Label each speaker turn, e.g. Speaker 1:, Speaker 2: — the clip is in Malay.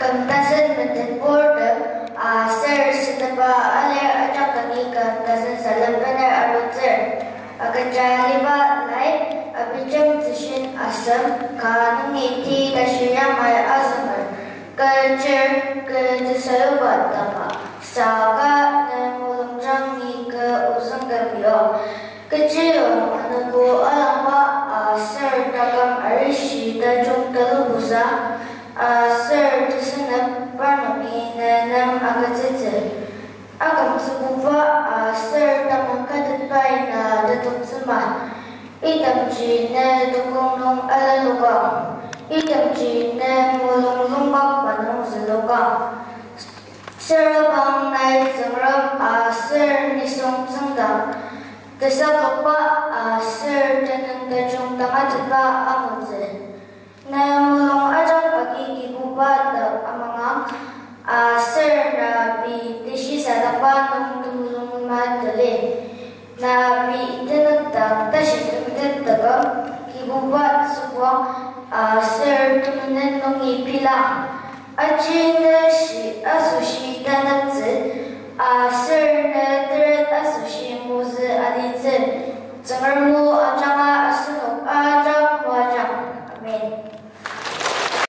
Speaker 1: Kantasan Metenporda, Sir Sitapa Ale Ajakani Kantasan Salampanar Arutzer, Agajaliba Lai, Abijam Zishin Asam, Kanung Iti Kashira Maya Asamar, Kajer Kajasalubat Tama, Saka Namulung Jangi Ka Usang Gabio, Kecil Anuku Alamba, alegeți. Acum să cumva a ser da mânca de paina de tot să mai. Idem cine ducăm lung ele lucă. Idem cine mă lung lungă pe nu se lucă. Ser bang mai zâmrăm a ser ni sunt zâmda. Desa lucă a ser de nânde jung da mai de pa amunțe. Nabi datang tasyrik datang dibuat sebuah asal menenungi pila ajina si asushi tanatsu asal nadrat asushi muzi alizi 整个屋。